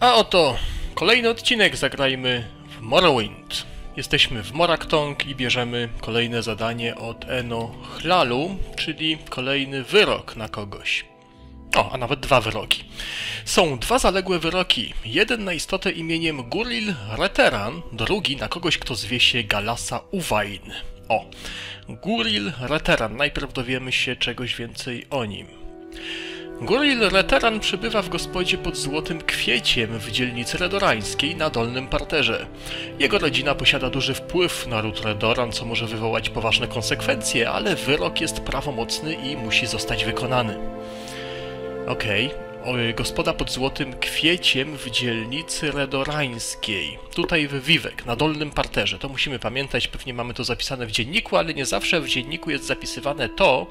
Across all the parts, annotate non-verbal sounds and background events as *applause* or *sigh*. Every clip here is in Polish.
A oto kolejny odcinek zagrajmy w Morrowind. Jesteśmy w Moraktong i bierzemy kolejne zadanie od Eno Chlalu, czyli kolejny wyrok na kogoś. O, a nawet dwa wyroki. Są dwa zaległe wyroki. Jeden na istotę imieniem Guril Reteran, drugi na kogoś, kto zwie się Galasa Uwain. O, Guril Reteran. Najpierw dowiemy się czegoś więcej o nim. Guril Reteran przebywa w gospodzie pod Złotym Kwieciem w dzielnicy redorańskiej na Dolnym Parterze. Jego rodzina posiada duży wpływ na ród Redoran, co może wywołać poważne konsekwencje, ale wyrok jest prawomocny i musi zostać wykonany. Okej. Okay. Gospoda pod Złotym Kwieciem w dzielnicy redorańskiej. Tutaj w Wiwek, na Dolnym Parterze. To musimy pamiętać, pewnie mamy to zapisane w dzienniku, ale nie zawsze w dzienniku jest zapisywane to,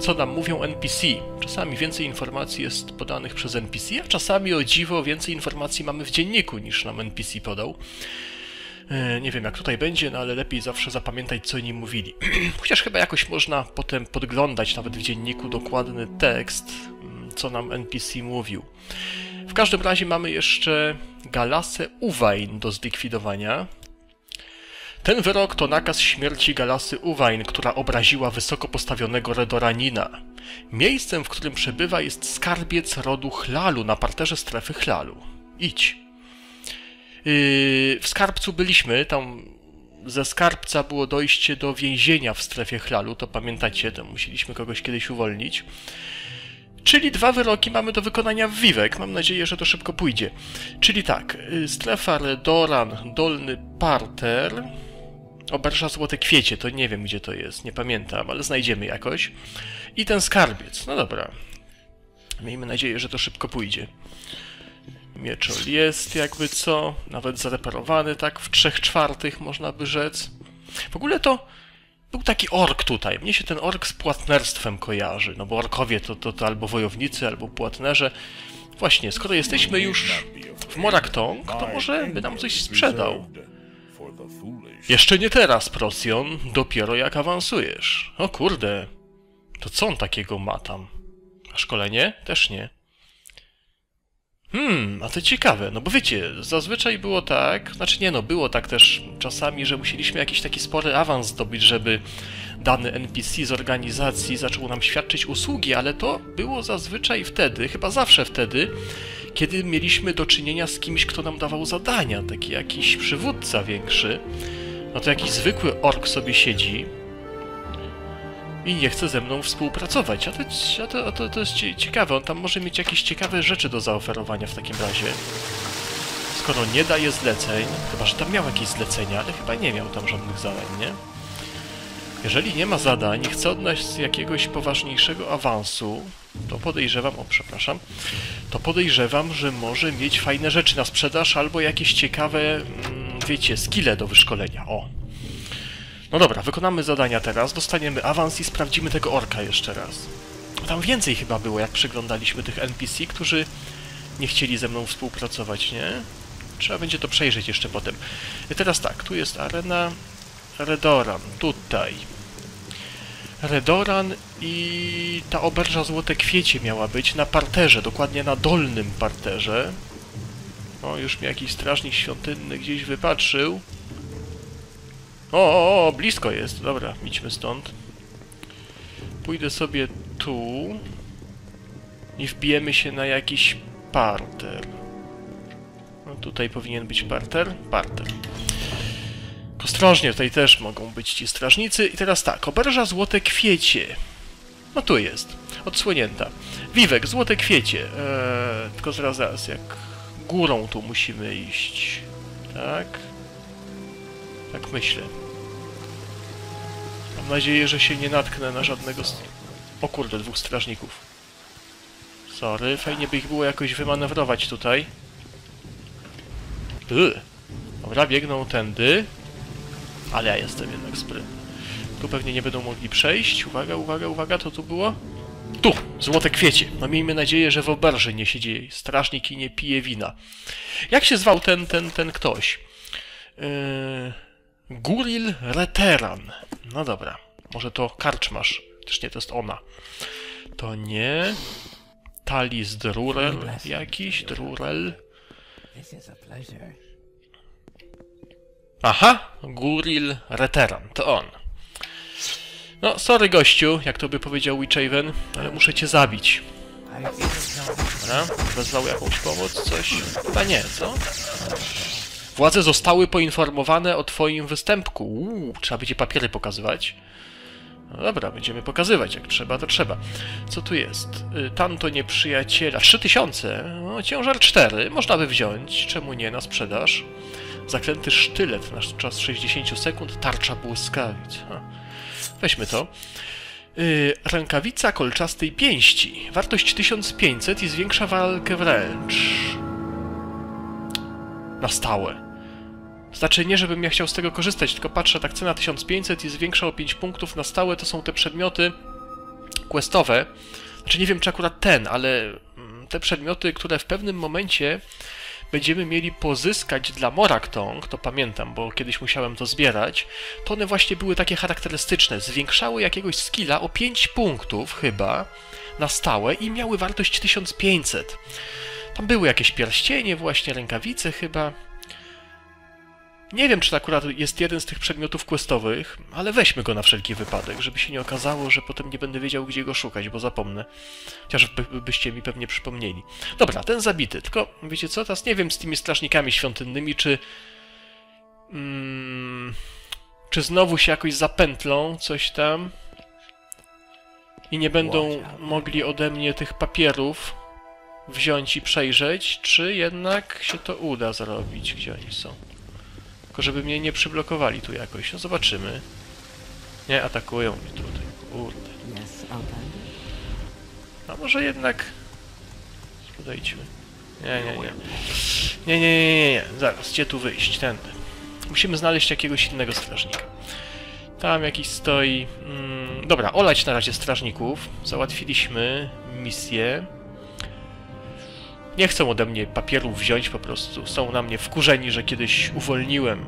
co nam mówią NPC. Czasami więcej informacji jest podanych przez NPC, a czasami o dziwo więcej informacji mamy w dzienniku niż nam NPC podał. E, nie wiem jak tutaj będzie, no ale lepiej zawsze zapamiętać co oni mówili. *clears throat* Chociaż chyba jakoś można potem podglądać nawet w dzienniku dokładny tekst, mm, co nam NPC mówił. W każdym razie mamy jeszcze Galasę Uwain do zlikwidowania. Ten wyrok to nakaz śmierci Galasy Uwain, która obraziła wysoko postawionego Redoranina. Miejscem, w którym przebywa jest skarbiec rodu Chlalu na parterze strefy Chlalu. Idź. Yy, w skarbcu byliśmy, tam ze skarbca było dojście do więzienia w strefie Chlalu, to pamiętacie, to musieliśmy kogoś kiedyś uwolnić. Czyli dwa wyroki mamy do wykonania w Wiwek. Mam nadzieję, że to szybko pójdzie. Czyli tak, yy, strefa Redoran, dolny parter, Oberża Złote Kwiecie, to nie wiem gdzie to jest, nie pamiętam, ale znajdziemy jakoś. I ten skarbiec, no dobra. Miejmy nadzieję, że to szybko pójdzie. Mieczol jest jakby co, nawet zareparowany tak w trzech czwartych można by rzec. W ogóle to był taki ork tutaj. Mnie się ten ork z płatnerstwem kojarzy, no bo orkowie to, to, to albo wojownicy, albo płatnerze. Właśnie, skoro jesteśmy już w Moraktong, to może by nam coś sprzedał. Jeszcze nie teraz, Procjon, dopiero jak awansujesz. O kurde, to co on takiego ma tam? A szkolenie? Też nie. Hmm, a to ciekawe, no bo wiecie, zazwyczaj było tak, znaczy nie no, było tak też czasami, że musieliśmy jakiś taki spory awans zdobyć, żeby dany NPC z organizacji zaczął nam świadczyć usługi, ale to było zazwyczaj wtedy, chyba zawsze wtedy, kiedy mieliśmy do czynienia z kimś, kto nam dawał zadania, taki jakiś przywódca większy, no to jakiś zwykły ork sobie siedzi i nie chce ze mną współpracować. A to, a to, a to, to jest ciekawe, on tam może mieć jakieś ciekawe rzeczy do zaoferowania w takim razie. Skoro nie daje zleceń, chyba że tam miał jakieś zlecenia, ale chyba nie miał tam żadnych zadań, nie? Jeżeli nie ma zadań i chce od nas jakiegoś poważniejszego awansu, to podejrzewam, o przepraszam, to podejrzewam, że może mieć fajne rzeczy na sprzedaż albo jakieś ciekawe, mm, wiecie, skille do wyszkolenia. O. No dobra, wykonamy zadania teraz, dostaniemy awans i sprawdzimy tego orka jeszcze raz. Tam więcej chyba było, jak przyglądaliśmy tych NPC, którzy nie chcieli ze mną współpracować, nie? Trzeba będzie to przejrzeć jeszcze potem. I teraz tak, tu jest arena Redoran, tutaj. Redoran i ta oberża Złote Kwiecie miała być na parterze, dokładnie na dolnym parterze. O, już mi jakiś strażnik świątynny gdzieś wypatrzył. O, o, o, blisko jest. Dobra, idźmy stąd. Pójdę sobie tu i wbijemy się na jakiś parter. No tutaj powinien być parter. Parter. Ostrożnie, tutaj też mogą być ci strażnicy. I teraz tak, oberża Złote Kwiecie. No tu jest, odsłonięta. Wiwek, Złote Kwiecie. Eee, tylko zaraz, zaraz, jak górą tu musimy iść. Tak? Tak myślę. Mam nadzieję, że się nie natknę na żadnego... O kurde, dwóch strażników. Sorry, fajnie by ich było jakoś wymanewrować tutaj. Yy. Dobra, biegną tędy. Ale ja jestem jednak sprytny. Tu pewnie nie będą mogli przejść. Uwaga, uwaga, uwaga, to tu było? Tu! Złote kwiecie. No miejmy nadzieję, że w oberży nie siedzi strażnik i nie pije wina. Jak się zwał ten, ten, ten ktoś? Yy... Guril Reteran. No dobra. Może to karczmasz. Też nie, to jest ona. To nie... Talis Drurel jakiś, Drurel. Aha, Guril Reteran, to on. No, sorry gościu, jak to by powiedział Witchaven, ale muszę cię zabić. Dobra, wezwał jakąś pomoc, coś? Chyba nie, co? Władze zostały poinformowane o twoim występku. Uuu, trzeba będzie papiery pokazywać. No dobra, będziemy pokazywać, jak trzeba, to trzeba. Co tu jest? Y, Tanto nieprzyjaciela. 3000. No, ciężar 4. Można by wziąć. Czemu nie? Na sprzedaż. Zaklęty sztylet na czas 60 sekund. Tarcza błyskawic. Ha. Weźmy to. Yy, rękawica kolczastej pięści. Wartość 1500 i zwiększa walkę wręcz. Na stałe. Znaczy nie, żebym ja chciał z tego korzystać, tylko patrzę, tak cena 1500 i zwiększa o 5 punktów na stałe, to są te przedmioty questowe. Znaczy nie wiem, czy akurat ten, ale mm, te przedmioty, które w pewnym momencie będziemy mieli pozyskać dla Moraktong, to pamiętam, bo kiedyś musiałem to zbierać, to one właśnie były takie charakterystyczne. Zwiększały jakiegoś skilla o 5 punktów chyba na stałe i miały wartość 1500. Tam były jakieś pierścienie, właśnie rękawice chyba. Nie wiem, czy to akurat jest jeden z tych przedmiotów questowych, ale weźmy go na wszelki wypadek, żeby się nie okazało, że potem nie będę wiedział, gdzie go szukać, bo zapomnę. Chociaż by, byście mi pewnie przypomnieli. Dobra, ten zabity, tylko wiecie co, teraz nie wiem z tymi strażnikami świątynnymi, czy... Mm, czy znowu się jakoś zapętlą, coś tam i nie będą mogli ode mnie tych papierów wziąć i przejrzeć, czy jednak się to uda zrobić, gdzie oni są. Tylko żeby mnie nie przyblokowali tu jakoś. No zobaczymy. Nie, atakują mnie tutaj. Kurde. A może jednak... Podejdźmy. Nie, nie, nie. Nie, nie, nie, nie, nie. Zaraz, gdzie tu wyjść? Tędy. Musimy znaleźć jakiegoś innego strażnika. Tam jakiś stoi... Mm, dobra, olać na razie strażników. Załatwiliśmy misję. Nie chcą ode mnie papierów wziąć, po prostu są na mnie wkurzeni, że kiedyś uwolniłem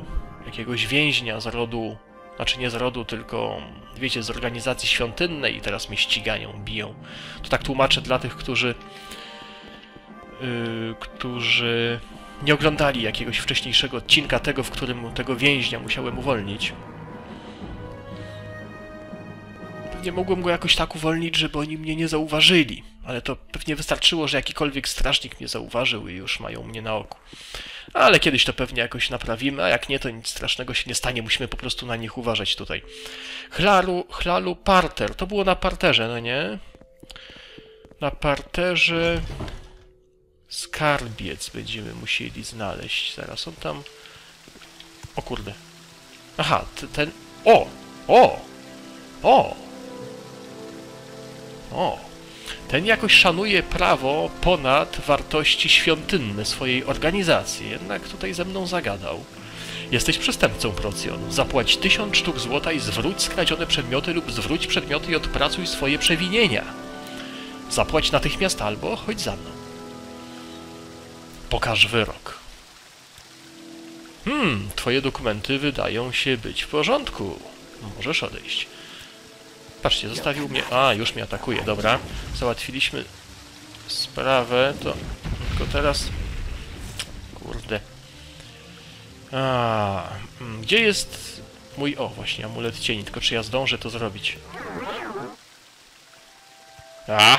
jakiegoś więźnia z rodu, znaczy nie z rodu, tylko wiecie, z organizacji świątynnej i teraz mnie ścigają, biją. To tak tłumaczę dla tych, którzy yy, którzy nie oglądali jakiegoś wcześniejszego odcinka tego, w którym tego więźnia musiałem uwolnić. Pewnie mogłem go jakoś tak uwolnić, żeby oni mnie nie zauważyli, ale to pewnie wystarczyło, że jakikolwiek strażnik mnie zauważył i już mają mnie na oku. Ale kiedyś to pewnie jakoś naprawimy, a jak nie, to nic strasznego się nie stanie, musimy po prostu na nich uważać tutaj. Chlalu, chlalu parter, to było na parterze, no nie? Na parterze skarbiec będziemy musieli znaleźć. Zaraz on tam... O kurde. Aha, ten... O! O! O! O! Ten jakoś szanuje prawo ponad wartości świątynne swojej organizacji, jednak tutaj ze mną zagadał. Jesteś przestępcą, Procjon. Zapłać tysiąc sztuk złota i zwróć skradzione przedmioty lub zwróć przedmioty i odpracuj swoje przewinienia. Zapłać natychmiast albo chodź za mną. Pokaż wyrok. Hmm, twoje dokumenty wydają się być w porządku. Możesz odejść. Patrzcie, zostawił mnie... A, już mnie atakuje, dobra. Załatwiliśmy sprawę, to... Tylko teraz... Kurde. A, mm, gdzie jest mój... O, właśnie, amulet cieni, tylko czy ja zdążę to zrobić? A!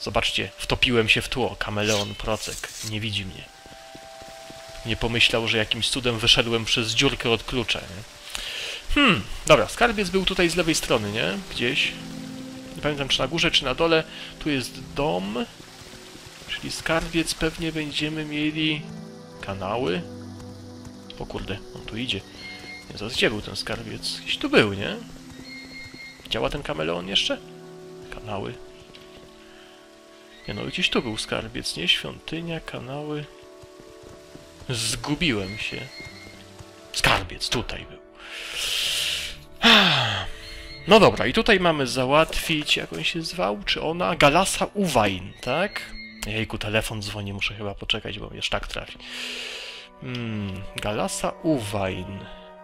Zobaczcie, wtopiłem się w tło. Kameleon Procek nie widzi mnie. Nie pomyślał, że jakimś cudem wyszedłem przez dziurkę od klucza, nie? Hmm, dobra, skarbiec był tutaj z lewej strony, nie? Gdzieś. Nie pamiętam, czy na górze, czy na dole. Tu jest dom. Czyli skarbiec pewnie będziemy mieli... Kanały. O kurde, on tu idzie. Nie, zaraz gdzie był ten skarbiec? Gdzieś tu był, nie? Działa ten kameleon jeszcze? Kanały. Nie no, gdzieś tu był skarbiec, nie? Świątynia, kanały... Zgubiłem się. Skarbiec, tutaj był. No dobra, i tutaj mamy załatwić, jak on się zwał, czy ona? Galasa Uwain, tak? Jejku, telefon dzwoni, muszę chyba poczekać, bo mnie tak trafi. Hmm, Galasa Uwain.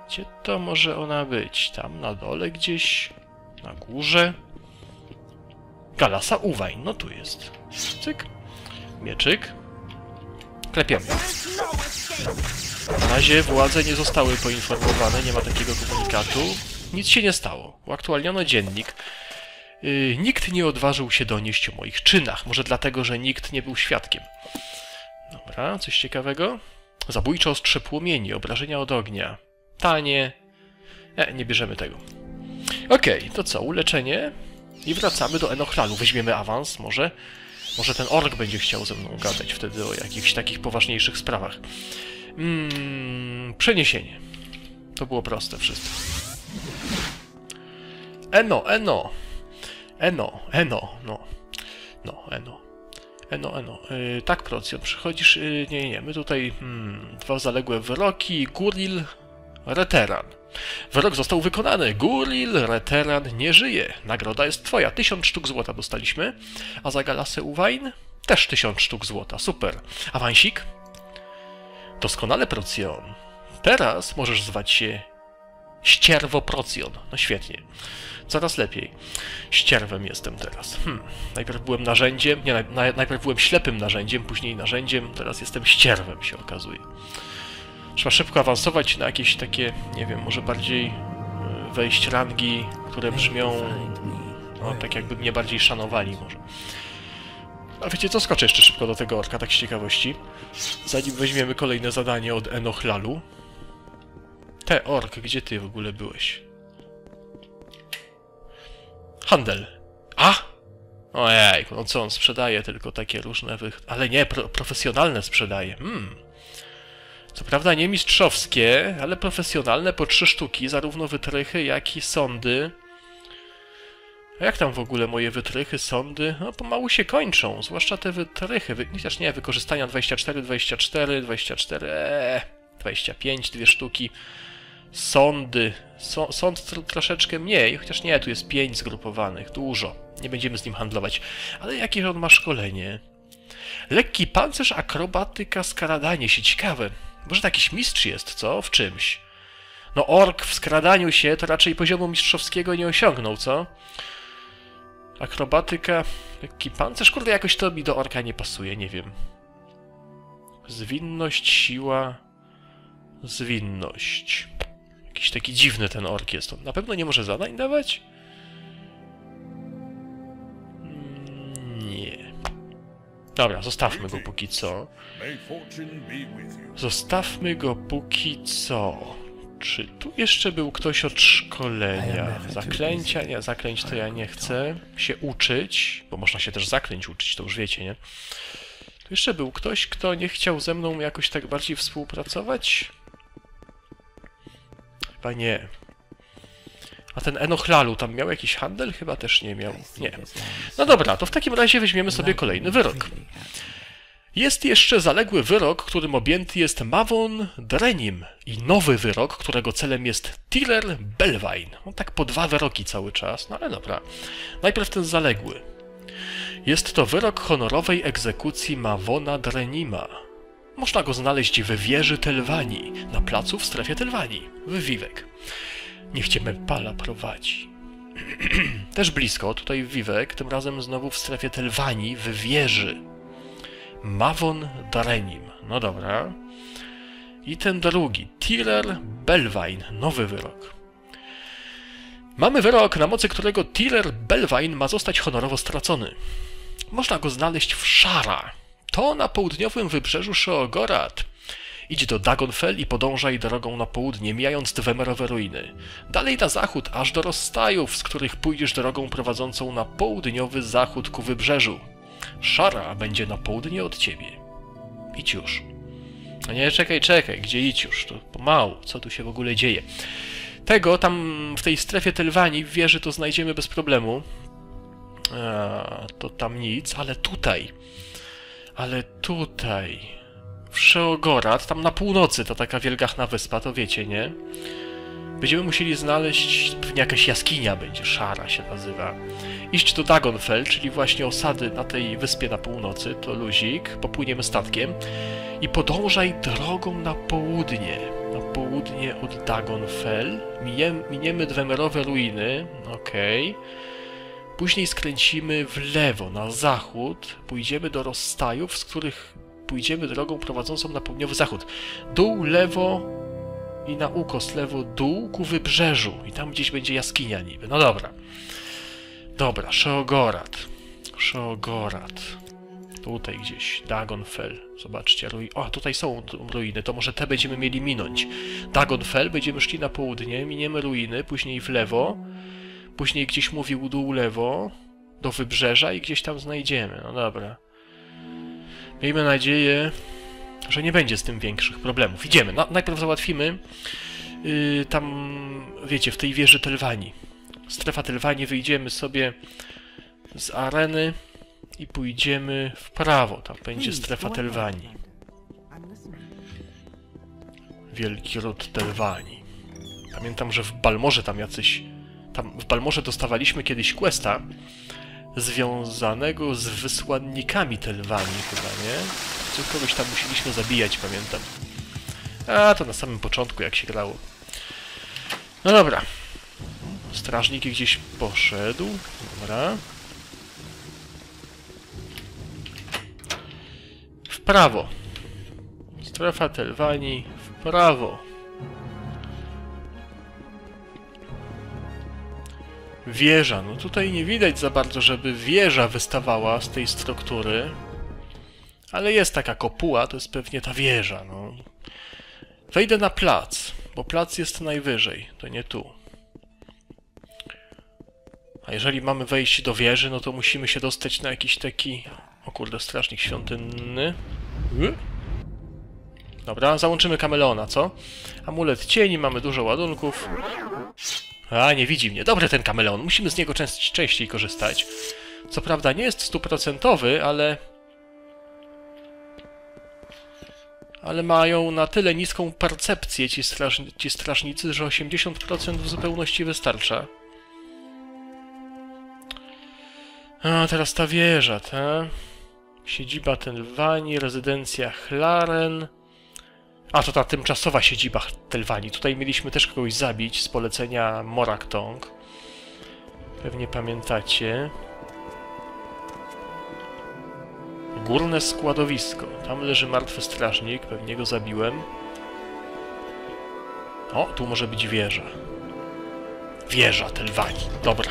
Gdzie to może ona być? Tam na dole gdzieś? Na górze? Galasa Uwain, no tu jest. Cyk. Mieczyk. Klepiemy. Na razie władze nie zostały poinformowane, nie ma takiego komunikatu. Nic się nie stało. Uaktualniono dziennik. Yy, nikt nie odważył się donieść o moich czynach. Może dlatego, że nikt nie był świadkiem. Dobra, coś ciekawego? Zabójcze ostrze płomieni, obrażenia od ognia. Tanie. E, nie bierzemy tego. Okej, to co, uleczenie? I wracamy do Enochlalu. Weźmiemy awans, może? Może ten ork będzie chciał ze mną gadać wtedy o jakichś takich poważniejszych sprawach. Mm, przeniesienie. To było proste wszystko. Eno, Eno! Eno, Eno, no. No, Eno. Eno, Eno. Yy, tak, Procjon, przychodzisz... Yy, nie, nie, my tutaj... Hmm, dwa zaległe wyroki. Guril, Reteran. Wyrok został wykonany. Guril, Reteran nie żyje. Nagroda jest twoja. Tysiąc sztuk złota dostaliśmy. A za Galasę Uwain? Też tysiąc sztuk złota. Super. Awansik? Doskonale, Procjon. Teraz możesz zwać się Ścierwo Procjon. No świetnie. Coraz lepiej. Ścierwem jestem teraz. Hmm. Najpierw byłem narzędziem, nie, naj, naj- najpierw byłem ślepym narzędziem, później narzędziem, teraz jestem ścierwem, się okazuje. Trzeba szybko awansować na jakieś takie, nie wiem, może bardziej y, wejść rangi, które brzmią no, tak jakby mnie bardziej szanowali może. A wiecie co, skoczę jeszcze szybko do tego orka, tak z ciekawości. Zanim weźmiemy kolejne zadanie od Enochlalu. Ork, gdzie ty w ogóle byłeś? Handel. A! Ojej, no co on sprzedaje? Tylko takie różne wych... Ale nie, pro profesjonalne sprzedaje. Hmm. Co prawda nie mistrzowskie, ale profesjonalne po trzy sztuki, zarówno wytrychy, jak i sądy. A jak tam w ogóle moje wytrychy, sądy? No pomału się kończą, zwłaszcza te wytrychy. Wy... Chociaż nie, wykorzystania 24, 24, 24, eee, 25, dwie sztuki. Sądy. Sąd tr troszeczkę mniej, chociaż nie, tu jest 5 zgrupowanych, dużo. Nie będziemy z nim handlować. Ale jakie on ma szkolenie? Lekki pancerz, akrobatyka, skradanie się, ciekawe. Może to jakiś mistrz jest, co? W czymś. No ork w skradaniu się to raczej poziomu mistrzowskiego nie osiągnął, co? Akrobatyka, lekki pancerz, kurde, jakoś to mi do orka nie pasuje, nie wiem. Zwinność, siła, zwinność. Jakiś taki dziwny ten ork jest. On na pewno nie może zadań dawać? Mm, Nie. Dobra, zostawmy go póki co. Zostawmy go póki co. Czy tu jeszcze był ktoś od szkolenia? Zaklęcia? Nie, zaklęć to ja nie chcę się uczyć, bo można się też zaklęć uczyć, to już wiecie, nie? Tu jeszcze był ktoś, kto nie chciał ze mną jakoś tak bardziej współpracować? Chyba nie. A ten Enochlalu tam miał jakiś handel? Chyba też nie miał. Nie. No dobra, to w takim razie weźmiemy sobie kolejny wyrok. Jest jeszcze zaległy wyrok, którym objęty jest Mawon Drenim i nowy wyrok, którego celem jest Tiller Belwain. No tak po dwa wyroki cały czas, no ale dobra. Najpierw ten zaległy. Jest to wyrok honorowej egzekucji Mawona Drenima. Można go znaleźć w wieży Telwanii, na placu w strefie Telwanii, w Wiwek. Niech cię Mepala prowadzi. *clears throat* Też blisko, tutaj Wiwek, tym razem znowu w strefie Telwanii, w wieży. Mawon Darenim. No dobra. I ten drugi, Tiller Belwain, nowy wyrok. Mamy wyrok, na mocy którego Tiller Belwain ma zostać honorowo stracony. Można go znaleźć w Szara. To na południowym wybrzeżu Sheogorat. Idź do Dagonfell i podążaj drogą na południe, mijając Dwemerowe ruiny. Dalej na zachód, aż do rozstajów, z których pójdziesz drogą prowadzącą na południowy zachód ku wybrzeżu. Szara będzie na południe od ciebie. Idź już. A nie, czekaj, czekaj, gdzie idź już? To pomału, co tu się w ogóle dzieje? Tego tam w tej strefie Telwanii w wieży to znajdziemy bez problemu. A, to tam nic, ale tutaj. Ale tutaj. W Szeogorat, tam na północy, to taka wielgachna wyspa, to wiecie, nie? Będziemy musieli znaleźć, pewnie jakaś jaskinia będzie, szara się nazywa. Iść do Dagonfell, czyli właśnie osady na tej wyspie na północy, to luzik, popłyniemy statkiem i podążaj drogą na południe. Na południe od Dagonfell, Mijem, miniemy Dwemerowe ruiny, okej. Później skręcimy w lewo, na zachód, pójdziemy do rozstajów, z których pójdziemy drogą prowadzącą na południowy zachód. Dół, lewo i na ukos, lewo, dół ku wybrzeżu. I tam gdzieś będzie jaskinia niby. No dobra. Dobra, Sheogorath. Sheogorath. Tutaj gdzieś, Dagonfell. Zobaczcie, rui... O, tutaj są ruiny, to może te będziemy mieli minąć. Dagonfell, będziemy szli na południe, miniemy ruiny, później w lewo, później gdzieś mówił dół lewo, do wybrzeża i gdzieś tam znajdziemy. No dobra. Miejmy nadzieję, że nie będzie z tym większych problemów. Idziemy. No, najpierw załatwimy yy, tam, wiecie, w tej wieży Telwani. Strefa Telwani, wyjdziemy sobie z areny i pójdziemy w prawo. Tam będzie strefa Telwani. Wielki ród Telwani. Pamiętam, że w Balmorze tam jacyś... Tam w Balmorze dostawaliśmy kiedyś questa związanego z wysłannikami Telwani chyba, nie? Czy kogoś tam musieliśmy zabijać, pamiętam. A, to na samym początku, jak się grało. No dobra. Strażnik gdzieś poszedł. Dobra. W prawo. Strefa Telwani w prawo. Wieża. No tutaj nie widać za bardzo, żeby wieża wystawała z tej struktury. Ale jest taka kopuła, to jest pewnie ta wieża, no. Wejdę na plac, bo plac jest najwyżej, to nie tu. A jeżeli mamy wejść do wieży, no to musimy się dostać na jakiś taki... O kurde, strażnik świątynny. Dobra, załączymy kameleona, co? Amulet cieni, mamy dużo ładunków. A, nie widzi mnie. Dobry ten kameleon, musimy z niego częst- częściej korzystać. Co prawda nie jest stuprocentowy, ale... Ale mają na tyle niską percepcję ci, straż... ci strażnicy, że 80% w zupełności wystarcza. A, teraz ta wieża, ta... Siedziba Telwani, rezydencja Chlaren... A, to ta tymczasowa siedziba Telwani. Tutaj mieliśmy też kogoś zabić z polecenia Moraktong. Pewnie pamiętacie. Górne składowisko. Tam leży martwy strażnik, pewnie go zabiłem. O, tu może być wieża. Wieża Telwani. Dobra.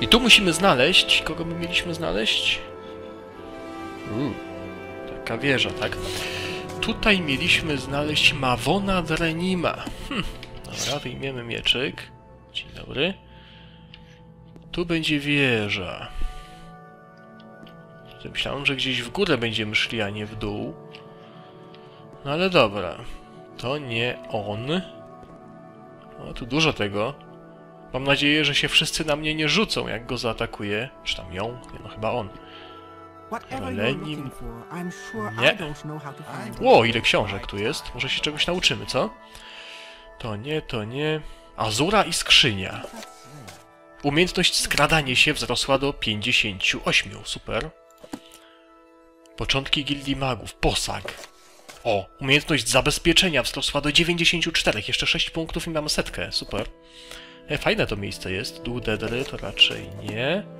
I tu musimy znaleźć... Kogo my mieliśmy znaleźć? Uuu, taka wieża, tak? Tutaj mieliśmy znaleźć Mawona Drenima. Hm. Dobra, wyjmiemy mieczyk. Dzień dobry. Tu będzie wieża. Myślałem, że gdzieś w górę będziemy szli, a nie w dół. No ale dobra. To nie on. No, tu dużo tego. Mam nadzieję, że się wszyscy na mnie nie rzucą, jak go zaatakuję. Czy tam ją? Nie, no chyba on. Whatever you're Lenin. looking for, I'm sure Nie. Ło, ile książek tu jest. Może się czegoś nauczymy, co? To nie, to nie. Azura i skrzynia. Umiejętność skradanie się wzrosła do 58. Super. Początki gildii magów. Posag. O, umiejętność zabezpieczenia wzrosła do 94. Jeszcze 6 punktów i mamy setkę. Super. E, fajne to miejsce jest. Dół Dedry to raczej nie.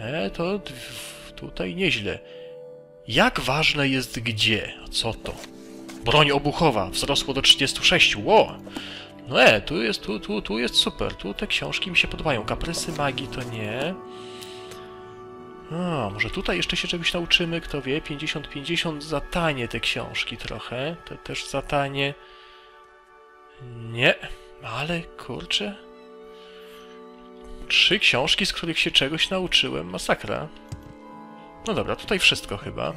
E, to tutaj nieźle. Jak ważne jest gdzie? Co to? Broń obuchowa wzrosło do 36. Ło! No e, tu jest, tu, tu, tu jest super. Tu te książki mi się podobają. Kaprysy magii to nie. A, może tutaj jeszcze się czegoś nauczymy, kto wie. 50-50 za tanie te książki trochę. Te też za tanie. Nie, ale kurczę. Trzy książki, z których się czegoś nauczyłem. Masakra. No dobra, tutaj wszystko chyba.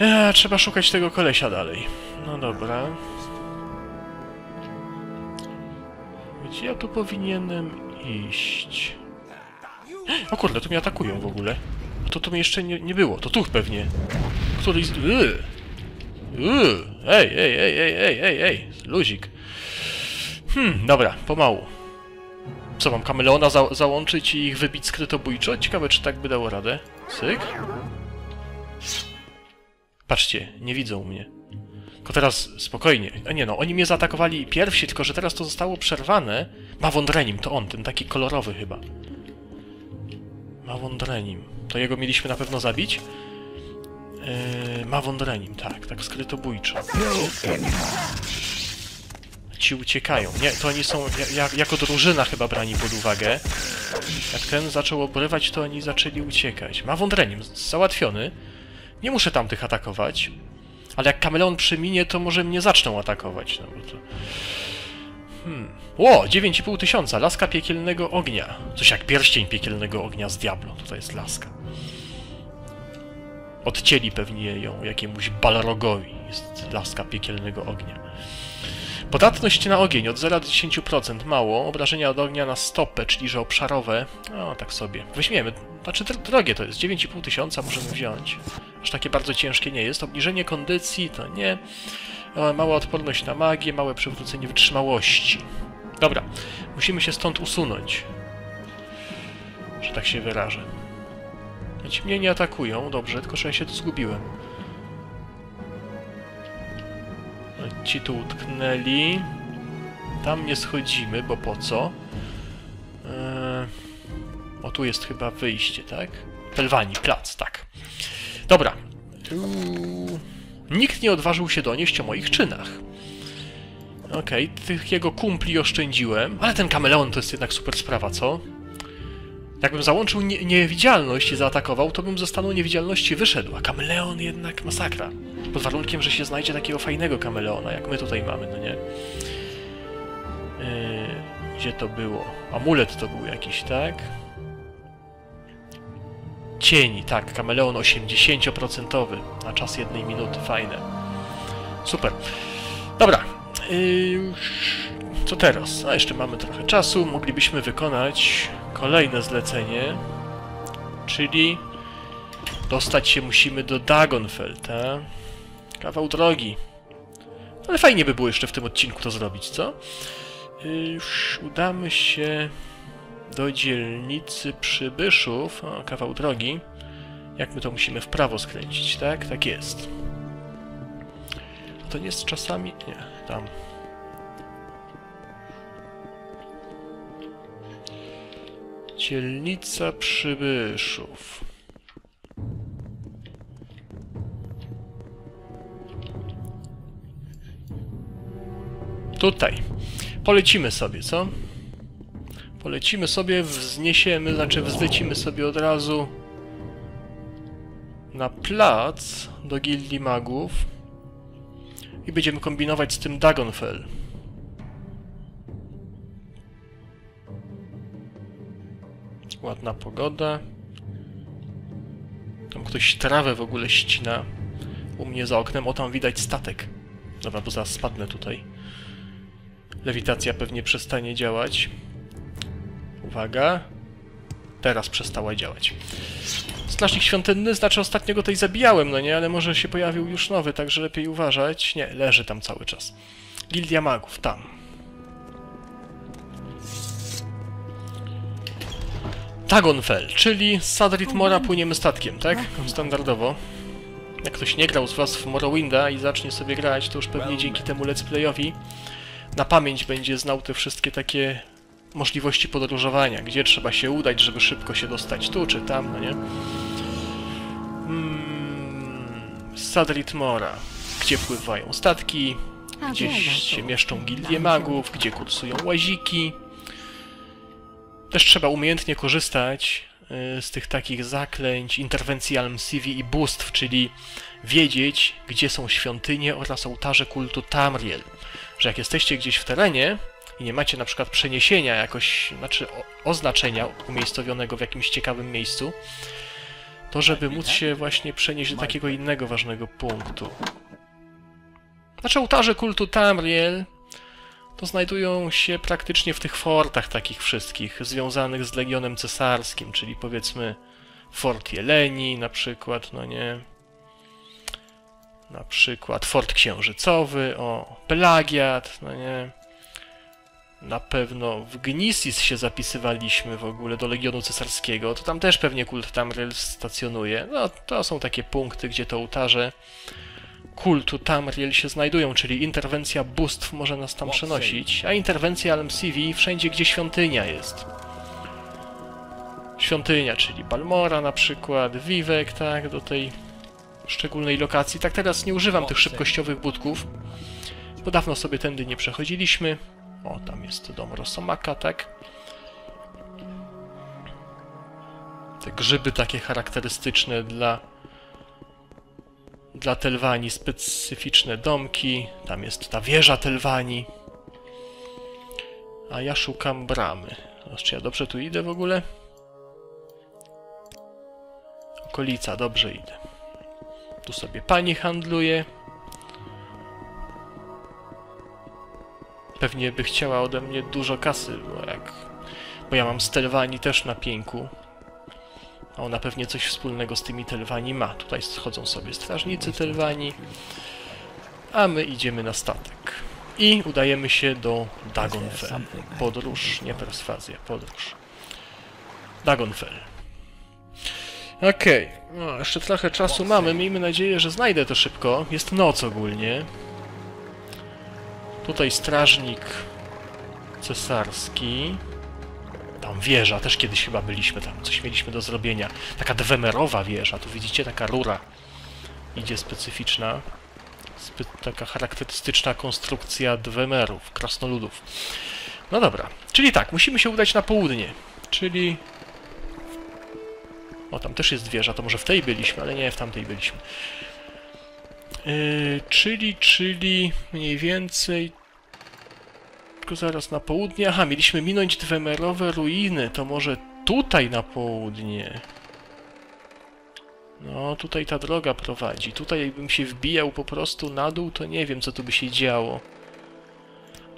Eee, trzeba szukać tego kolesia dalej. No dobra. Gdzie ja tu powinienem iść? O kurde, tu mnie atakują w ogóle. To tu mnie jeszcze nie, nie było. To tu pewnie. Któryś z... Yy. Yy. Ej, ej, ej, ej, ej, ej, ej. Luzik. Hmm, dobra, pomału. Co, mam kameleona za załączyć i ich wybić skrytobójczo? Ciekawe, czy tak by dało radę. Syk. Patrzcie, nie widzą mnie. Tylko teraz spokojnie. A nie no, oni mnie zaatakowali pierwsi, tylko że teraz to zostało przerwane. Mawon Drenim, to on, ten taki kolorowy chyba. Mawondrenim. To jego mieliśmy na pewno zabić? Yy, Mawondrenim, tak, tak skrytobójczo. Ci uciekają. Nie, to oni są ja, ja, jako drużyna chyba brani pod uwagę. Jak ten zaczął obrywać, to oni zaczęli uciekać. Mawondrenim, załatwiony. Nie muszę tamtych atakować. Ale jak kameleon przeminie, to może mnie zaczną atakować. No bo to... Hmm. Ło, 9,5 tysiąca, laska piekielnego ognia. Coś jak pierścień piekielnego ognia z Diablo. Tutaj jest laska. Odcięli pewnie ją jakiemuś balrogowi. Jest laska piekielnego ognia. Podatność na ogień od 0 do 10%, mało. Obrażenia od ognia na stopę, czyli że obszarowe. No, tak sobie. Weźmiemy. Znaczy, dr- drogie to jest. 9,5 tysiąca możemy wziąć. Aż takie bardzo ciężkie nie jest. Obniżenie kondycji to nie. Mała odporność na magię, małe przywrócenie wytrzymałości. Dobra, musimy się stąd usunąć. Że tak się wyrażę. Ci mnie nie atakują, dobrze, tylko że ja się tu zgubiłem. Ci tu utknęli. Tam nie schodzimy, bo po co? Eee... O, tu jest chyba wyjście, tak? Pelwani, plac, tak. Dobra. Nikt nie odważył się donieść o moich czynach. Okej, tych jego kumpli oszczędziłem, ale ten kameleon to jest jednak super sprawa, co? Jakbym załączył nie niewidzialność i zaatakował, to bym ze stanu niewidzialności wyszedł, a kameleon jednak masakra. Pod warunkiem, że się znajdzie takiego fajnego kameleona, jak my tutaj mamy, no nie? Yy, gdzie to było? Amulet to był jakiś, tak? Cieni, tak, kameleon 80% na czas jednej minuty, fajne. Super. Dobra. Yy, co teraz? A jeszcze mamy trochę czasu. Moglibyśmy wykonać kolejne zlecenie, czyli dostać się musimy do Dagonfelta. Kawał drogi. Ale fajnie by było jeszcze w tym odcinku to zrobić, co? Yy, Już udamy się do dzielnicy Przybyszów. O, kawał drogi. Jak my to musimy w prawo skręcić, tak? Tak jest. To nie jest czasami... Nie, tam. Dzielnica Przybyszów. Tutaj. Polecimy sobie, co? Polecimy sobie, wzniesiemy, znaczy wzlecimy sobie od razu na plac do Gildii Magów i będziemy kombinować z tym Dagonfell. Ładna pogoda. Tam ktoś trawę w ogóle ścina u mnie za oknem. O, tam widać statek. Dobra, bo zaraz spadnę tutaj. Lewitacja pewnie przestanie działać. Uwaga. Teraz przestała działać. Strażnik świątynny, znaczy ostatnio go tutaj zabijałem, no nie, ale może się pojawił już nowy, także lepiej uważać. Nie, leży tam cały czas. Gildia Magów, tam. Tagonfell, czyli z Sadrit Mora płyniemy statkiem, tak? Standardowo. Jak ktoś nie grał z was w Morrowinda i zacznie sobie grać, to już pewnie dzięki temu let's playowi na pamięć będzie znał te wszystkie takie możliwości podróżowania, gdzie trzeba się udać, żeby szybko się dostać tu czy tam, no nie? Hmm, Sadrit Mora, gdzie pływają statki, gdzieś się mieszczą gildie magów, gdzie kursują łaziki. Też trzeba umiejętnie korzystać y, z tych takich zaklęć, interwencji Almsivi i bóstw, czyli wiedzieć, gdzie są świątynie oraz ołtarze kultu Tamriel. Że jak jesteście gdzieś w terenie i nie macie na przykład przeniesienia jakoś, znaczy oznaczenia umiejscowionego w jakimś ciekawym miejscu, to żeby móc się właśnie przenieść do takiego innego ważnego punktu. Znaczy ołtarze kultu Tamriel to znajdują się praktycznie w tych fortach takich wszystkich, związanych z Legionem Cesarskim, czyli powiedzmy Fort Jeleni na przykład, no nie? Na przykład Fort Księżycowy, o, Pelagiat, no nie? Na pewno w Gnisis się zapisywaliśmy w ogóle do Legionu Cesarskiego, to tam też pewnie kult Tamriel stacjonuje. No, to są takie punkty, gdzie to ołtarze kultu Tamriel się znajdują, czyli interwencja bóstw może nas tam przenosić, a interwencja LMCV wszędzie, gdzie świątynia jest. świątynia, czyli Balmora na przykład, Vivek, tak, do tej szczególnej lokacji. Tak teraz nie używam tych szybkościowych budków, bo dawno sobie tędy nie przechodziliśmy. O, tam jest dom Rosomaka, tak. Te grzyby takie charakterystyczne dla dla Telwani, specyficzne domki. Tam jest ta wieża Telwani. A ja szukam bramy. Czy ja dobrze tu idę w ogóle? Okolica, dobrze idę. Tu sobie pani handluje. Pewnie by chciała ode mnie dużo kasy, bo jak... Bo ja mam z Telwani też na pięku. A ona pewnie coś wspólnego z tymi Telwani ma. Tutaj schodzą sobie strażnicy Telwani. A my idziemy na statek. I udajemy się do Dagonfell. Podróż, nie perswazja, podróż. Dagonfell. Okej, no, jeszcze trochę czasu mamy. Miejmy nadzieję, że znajdę to szybko. Jest noc ogólnie. Tutaj strażnik cesarski. Tam wieża, też kiedyś chyba byliśmy tam, coś mieliśmy do zrobienia. Taka dwemerowa wieża, tu widzicie, taka rura. Idzie specyficzna. Spe taka charakterystyczna konstrukcja dwemerów, krasnoludów. No dobra, czyli tak, musimy się udać na południe, czyli... O, tam też jest wieża, to może w tej byliśmy, ale nie, w tamtej byliśmy. Yy, czyli, czyli mniej więcej tylko zaraz na południe. Aha, mieliśmy minąć dwemerowe ruiny. To może tutaj na południe. No, tutaj ta droga prowadzi. Tutaj jakbym się wbijał po prostu na dół, to nie wiem, co tu by się działo.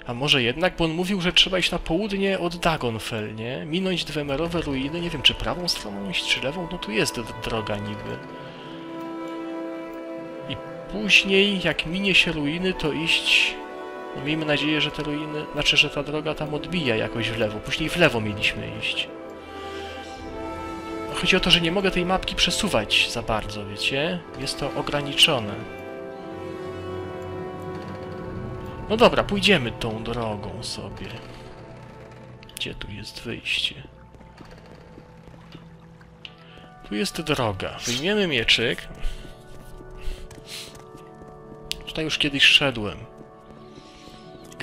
A może jednak, bo on mówił, że trzeba iść na południe od Dagonfell, nie? Minąć dwemerowe ruiny. Nie wiem, czy prawą stroną iść, czy lewą. No tu jest droga niby. I później, jak minie się ruiny, to iść no miejmy nadzieję, że te ruiny, znaczy, że ta droga tam odbija jakoś w lewo. Później w lewo mieliśmy iść. No, Chodzi o to, że nie mogę tej mapki przesuwać za bardzo, wiecie? Jest to ograniczone. No dobra, pójdziemy tą drogą sobie. Gdzie tu jest wyjście? Tu jest droga. Wyjmiemy mieczyk. Tutaj już kiedyś szedłem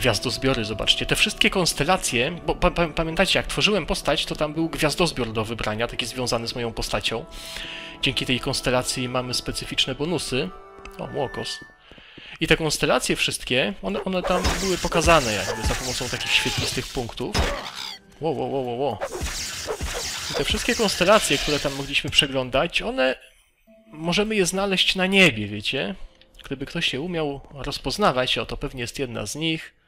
gwiazdozbiory, zobaczcie. Te wszystkie konstelacje, bo pa pa pamiętacie, jak tworzyłem postać, to tam był gwiazdozbiór do wybrania, taki związany z moją postacią. Dzięki tej konstelacji mamy specyficzne bonusy. O, Młokos. I te konstelacje wszystkie, one, one tam były pokazane jakby za pomocą takich świetlistych punktów. Wo, wo, wo, wo, wo. I te wszystkie konstelacje, które tam mogliśmy przeglądać, one... Możemy je znaleźć na niebie, wiecie? Gdyby ktoś się umiał rozpoznawać, o to pewnie jest jedna z nich.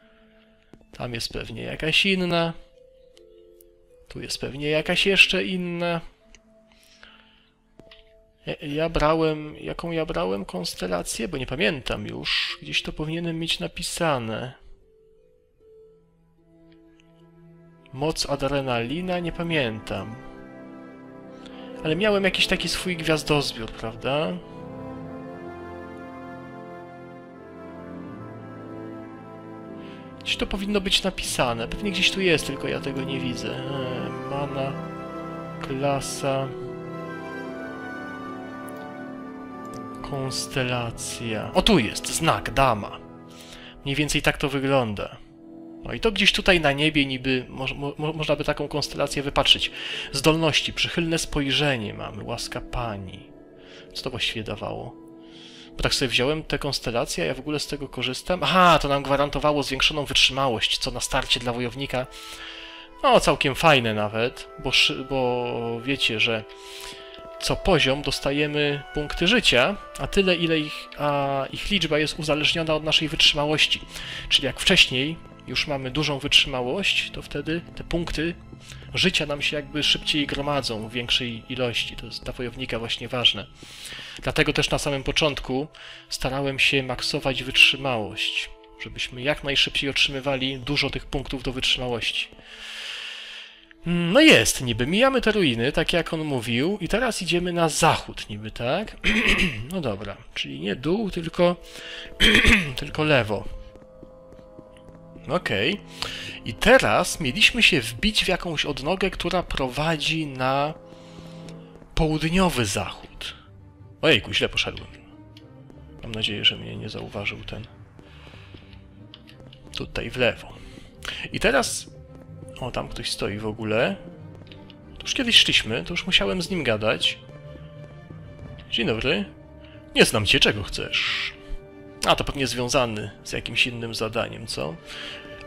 Tam jest pewnie jakaś inna. Tu jest pewnie jakaś jeszcze inna. Ja, brałem... Jaką ja brałem konstelację? Bo nie pamiętam już. Gdzieś to powinienem mieć napisane. Moc adrenalina? Nie pamiętam. Ale miałem jakiś taki swój gwiazdozbiór, prawda? Gdzieś to powinno być napisane. Pewnie gdzieś tu jest, tylko ja tego nie widzę. Eee, mana, klasa, konstelacja. O, tu jest, znak, dama. Mniej więcej tak to wygląda. No i to gdzieś tutaj na niebie niby mo mo można by taką konstelację wypatrzyć. Zdolności, przychylne spojrzenie mamy, łaska pani. Co to właściwie dawało? Bo tak sobie wziąłem te konstelacje, a ja w ogóle z tego korzystam. Aha, to nam gwarantowało zwiększoną wytrzymałość, co na starcie dla wojownika. No, całkiem fajne nawet, bo, bo wiecie, że co poziom dostajemy punkty życia, a tyle ile ich, a ich liczba jest uzależniona od naszej wytrzymałości. Czyli jak wcześniej już mamy dużą wytrzymałość, to wtedy te punkty życia nam się jakby szybciej gromadzą w większej ilości. To jest dla wojownika właśnie ważne. Dlatego też na samym początku starałem się maksować wytrzymałość, żebyśmy jak najszybciej otrzymywali dużo tych punktów do wytrzymałości. No jest, niby mijamy te ruiny, tak jak on mówił, i teraz idziemy na zachód, niby, tak? *clears throat* no dobra, czyli nie dół, tylko, *clears throat* tylko lewo. Okej. I teraz mieliśmy się wbić w jakąś odnogę, która prowadzi na południowy zachód. Ojejku, źle poszedłem. Mam nadzieję, że mnie nie zauważył ten. Tutaj w lewo. I teraz. O, tam ktoś stoi w ogóle. To już kiedyś szliśmy, to już musiałem z nim gadać. Dzień dobry. Nie znam cię, czego chcesz? A, to pewnie związany z jakimś innym zadaniem, co?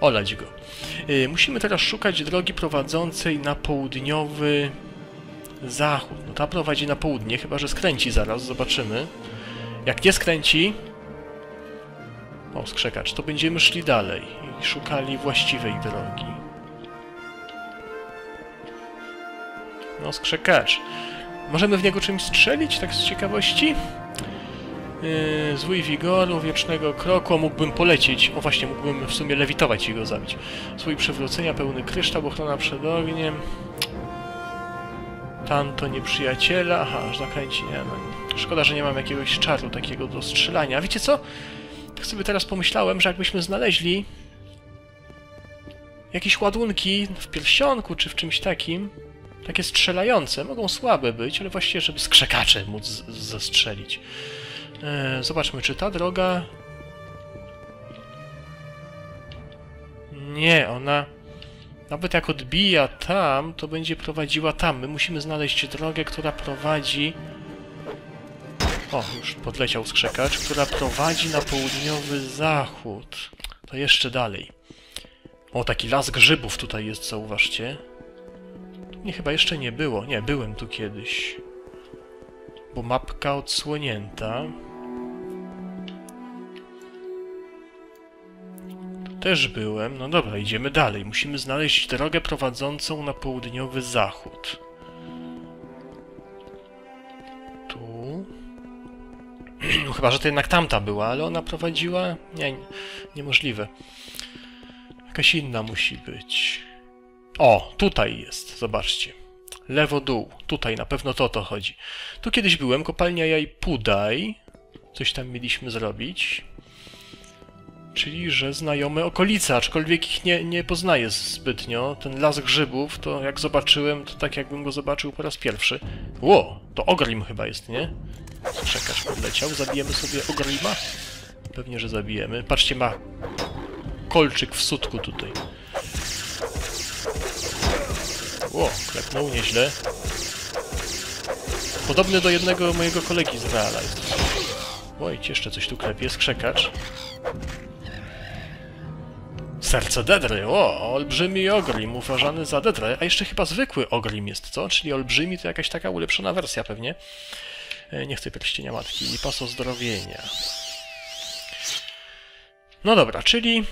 Olać go. Y, musimy teraz szukać drogi prowadzącej na południowy zachód. No ta prowadzi na południe, chyba że skręci zaraz, zobaczymy. Jak nie skręci... O, skrzekacz, to będziemy szli dalej i szukali właściwej drogi. No, skrzekacz. Możemy w niego czymś strzelić, tak z ciekawości? Yy, złój wigoru, wiecznego kroku, mógłbym polecieć. O właśnie, mógłbym w sumie lewitować i go zabić. Złój przewrócenia, pełny kryształ, ochrona przed ogniem. Tanto nieprzyjaciela. Aha, aż zakręci, nie no. Szkoda, że nie mam jakiegoś czaru takiego do strzelania. A wiecie co? Tak sobie teraz pomyślałem, że jakbyśmy znaleźli jakieś ładunki w pierścionku czy w czymś takim, takie strzelające, mogą słabe być, ale właściwie, żeby skrzekacze móc z- zastrzelić. E, zobaczmy, czy ta droga... Nie, ona... Nawet jak odbija tam, to będzie prowadziła tam. My musimy znaleźć drogę, która prowadzi... O, już podleciał skrzekacz, która prowadzi na południowy zachód. To jeszcze dalej. O, taki las grzybów tutaj jest, zauważcie. Nie, chyba jeszcze nie było. Nie, byłem tu kiedyś. Bo mapka odsłonięta. Też byłem. No dobra, idziemy dalej. Musimy znaleźć drogę prowadzącą na południowy zachód. Tu. No *clears throat* chyba, że to jednak tamta była, ale ona prowadziła... Nie, nie niemożliwe. Jakaś inna musi być. O, tutaj jest, zobaczcie. Lewo dół, tutaj na pewno to to chodzi. Tu kiedyś byłem, kopalnia jaj Pudaj. Coś tam mieliśmy zrobić. Czyli, że znajome okolice, aczkolwiek ich nie, nie poznaję zbytnio. Ten las grzybów, to jak zobaczyłem, to tak jakbym go zobaczył po raz pierwszy. Ło, to Ogrim chyba jest, nie? Czekacz podleciał, zabijemy sobie Ogrima? Pewnie, że zabijemy. Patrzcie, ma kolczyk w sutku tutaj. Ło, klepnął nieźle. Podobny do jednego mojego kolegi z Reala jest. Jeszcze coś tu klepie, skrzekacz. Serce Dedry, o, olbrzymi ogrim, uważany za Dedrę, a jeszcze chyba zwykły ogrim jest, co? Czyli olbrzymi to jakaś taka ulepszona wersja pewnie. E, Nie chcę pierścienia matki i pas ozdrowienia. No dobra, czyli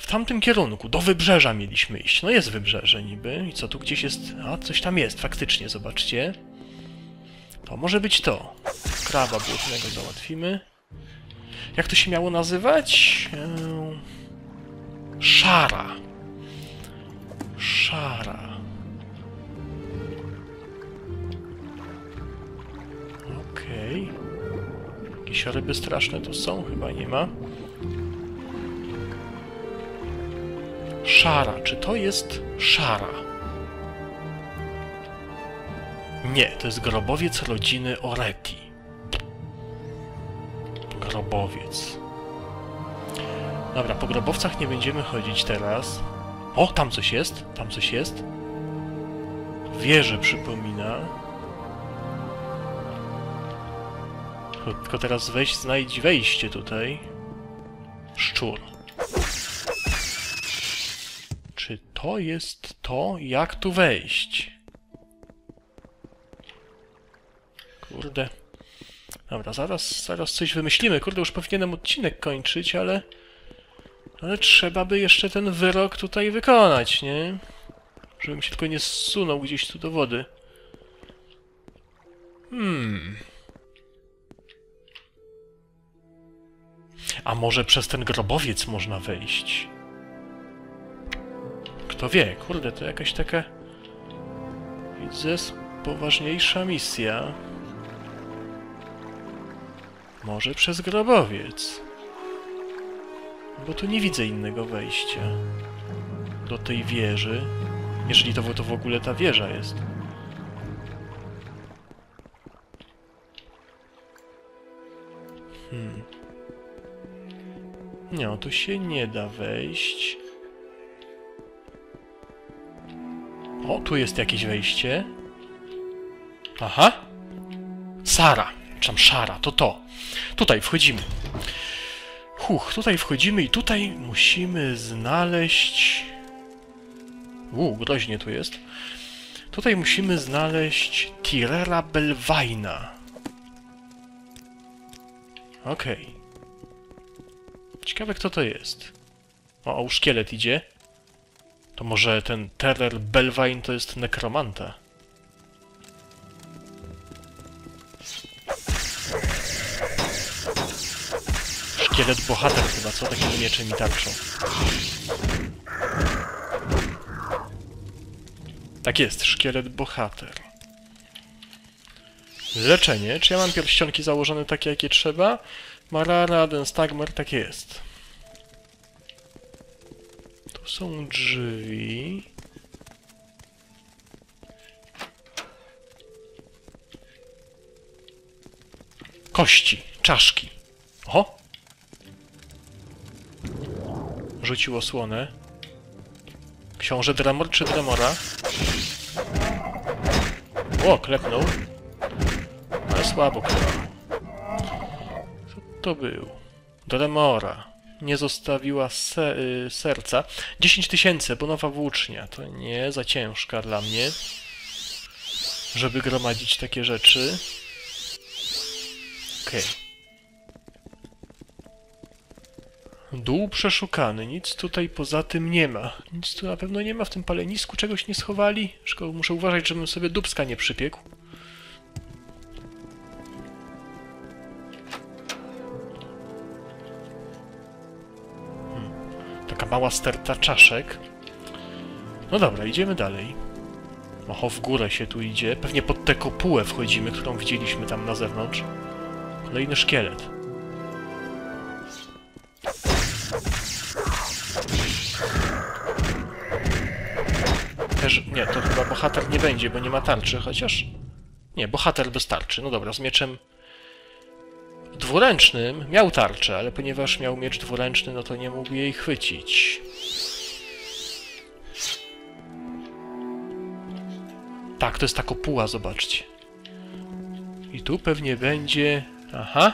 w tamtym kierunku, do wybrzeża mieliśmy iść. No jest wybrzeże niby. I co tu gdzieś jest? A, coś tam jest, faktycznie, zobaczcie. To może być to. Kraba błotnego załatwimy. Jak to się miało nazywać? Eee, Szara. Szara. Okej. Jakieś ryby straszne tu są? Chyba nie ma. Szara. Czy to jest szara? Nie, to jest grobowiec rodziny Oreti. Grobowiec. Dobra, po grobowcach nie będziemy chodzić teraz. O, tam coś jest, tam coś jest. Wieżę przypomina. Tylko- teraz wejść, znajdź wejście tutaj. Szczur. Czy to jest to, jak tu wejść? Kurde. Dobra, zaraz, zaraz coś wymyślimy. Kurde, już powinienem odcinek kończyć, ale... Ale trzeba by jeszcze ten wyrok tutaj wykonać, nie? Żebym się tylko nie zsunął gdzieś tu do wody. Hmm... A może przez ten grobowiec można wejść? Kto wie, kurde, to jakaś taka... Widzę, poważniejsza misja. Może przez grobowiec. Bo tu nie widzę innego wejścia. Do tej wieży. Jeżeli to, to w ogóle ta wieża jest. Hmm. Nie, tu się nie da wejść. O, tu jest jakieś wejście. Aha. Sara, czy tam Szara, to to. Tutaj wchodzimy. Huch, tutaj wchodzimy i tutaj musimy znaleźć... Uuu, groźnie tu jest. Tutaj musimy znaleźć Tirera Belwaina. Okej. Ciekawe kto to jest. O, o, szkielet idzie. To może ten Terer Belwain to jest nekromanta. Szkielet bohater chyba, co? Takim mieczem i tarczą. Tak jest, szkielet bohater. Leczenie. Czy ja mam pierścionki założone takie, jakie trzeba? Marara, ten Stagmer, tak jest. Tu są drzwi. Kości, czaszki. O! Rzucił osłonę. Książę Dramor czy Dramora? O, klepnął. Ale słabo klepnął. Co to był? Dramora. Nie zostawiła se y, serca. 10 tysięcy, bo nowa włócznia. To nie za ciężka dla mnie, żeby gromadzić takie rzeczy. Okej. Dół przeszukany, nic tutaj poza tym nie ma. Nic tu na pewno nie ma w tym palenisku, czegoś nie schowali. Szkoda, muszę uważać, żebym sobie dubska nie przypiekł. Hmm. Taka mała sterta czaszek. No dobra, idziemy dalej. Oho, w górę się tu idzie. Pewnie pod tę kopułę wchodzimy, którą widzieliśmy tam na zewnątrz. Kolejny szkielet. Będzie, bo nie ma tarczy, chociaż... Nie, bohater bez tarczy. No dobra, z mieczem dwuręcznym miał tarczę, ale ponieważ miał miecz dwuręczny, no to nie mógł jej chwycić. Tak, to jest ta kopuła, zobaczcie. I tu pewnie będzie... Aha.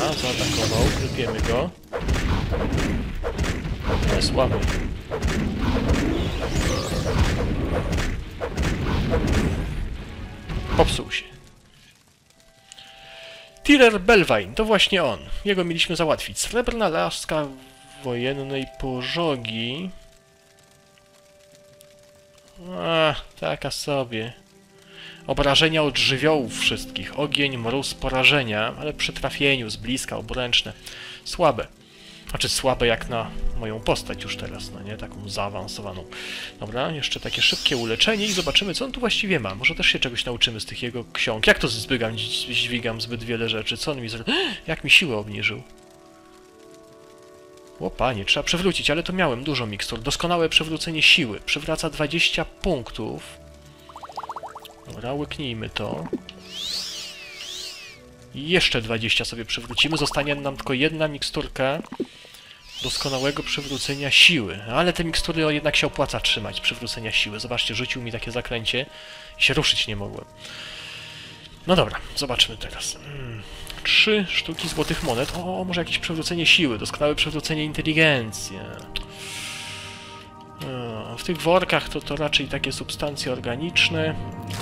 A, zaatakował. Klepiemy go. Ale słaby. Popsuł się. Tiller Belwain, to właśnie on. Jego mieliśmy załatwić. Srebrna laska wojennej pożogi. A, taka sobie. Obrażenia od żywiołów wszystkich. Ogień, mróz, porażenia, ale przy trafieniu z bliska, obręczne. Słabe. Znaczy słabe jak na moją postać już teraz, no nie? Taką zaawansowaną. Dobra, jeszcze takie szybkie uleczenie i zobaczymy, co on tu właściwie ma. Może też się czegoś nauczymy z tych jego ksiąg. Jak to zbygam, dźwigam zbyt wiele rzeczy? Co on mi zrobił? *gasps* Jak mi siłę obniżył? O trzeba przewrócić, ale to miałem dużo mikstur. Doskonałe przewrócenie siły. Przywraca 20 punktów. Dobra, łyknijmy to. Jeszcze 20 sobie przywrócimy. Zostanie nam tylko jedna miksturka doskonałego przywrócenia siły. Ale te mikstury jednak się opłaca trzymać, przywrócenia siły. Zobaczcie, rzucił mi takie zaklęcie i się ruszyć nie mogłem. No dobra, zobaczmy teraz. Hmm. Trzy sztuki złotych monet. O, może jakieś przywrócenie siły, doskonałe przywrócenie inteligencji. O, w tych workach to, to raczej takie substancje organiczne.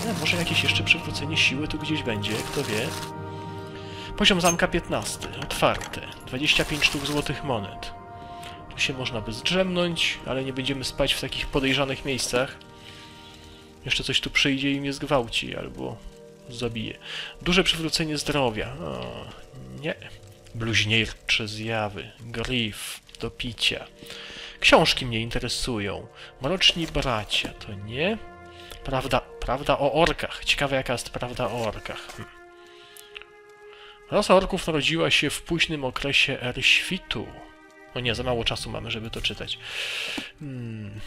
No, może jakieś jeszcze przywrócenie siły tu gdzieś będzie, kto wie. Poziom zamka 15, otwarte. 25 sztuk złotych monet. Tu się można by zdrzemnąć, ale nie będziemy spać w takich podejrzanych miejscach. Jeszcze coś tu przyjdzie i mnie zgwałci, albo zabije. Duże przywrócenie zdrowia. O, nie. Bluźniercze zjawy. Griff. Do picia. Książki mnie interesują. Mroczni bracia. To nie. Prawda, prawda o orkach. Ciekawe jaka jest prawda o orkach. Hm. Rasa orków narodziła się w późnym okresie ery świtu. No nie, za mało czasu mamy, żeby to czytać. Hmm.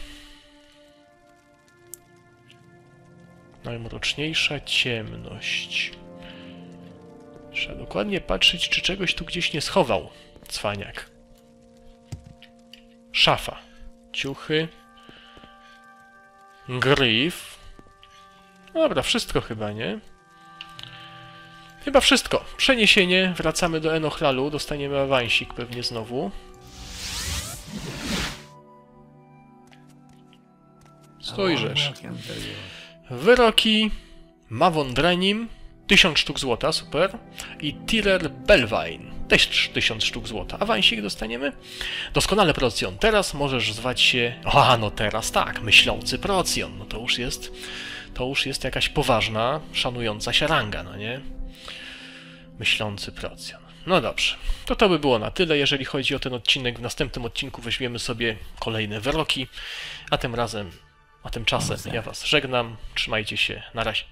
Najmroczniejsza ciemność. Trzeba dokładnie patrzeć, czy czegoś tu gdzieś nie schował. Cwaniak. Szafa. Ciuchy. Gryf. Dobra, wszystko chyba, nie? Chyba wszystko. Przeniesienie. Wracamy do Enochlalu. Dostaniemy awansik pewnie znowu. Spojrzysz. Wyroki Mawondrenim 1000 sztuk złota, super. I Tiller Belvine też 1000 sztuk złota. Awansik dostaniemy. Doskonale Procjon. Teraz możesz zwać się... A, no teraz tak, myślący Procjon. No to już jest... To już jest jakaś poważna, szanująca się ranga, no nie? Myślący Procjon. No dobrze, to to by było na tyle, jeżeli chodzi o ten odcinek. W następnym odcinku weźmiemy sobie kolejne wyroki, a tym razem, a tymczasem ja was żegnam. Trzymajcie się, na razie.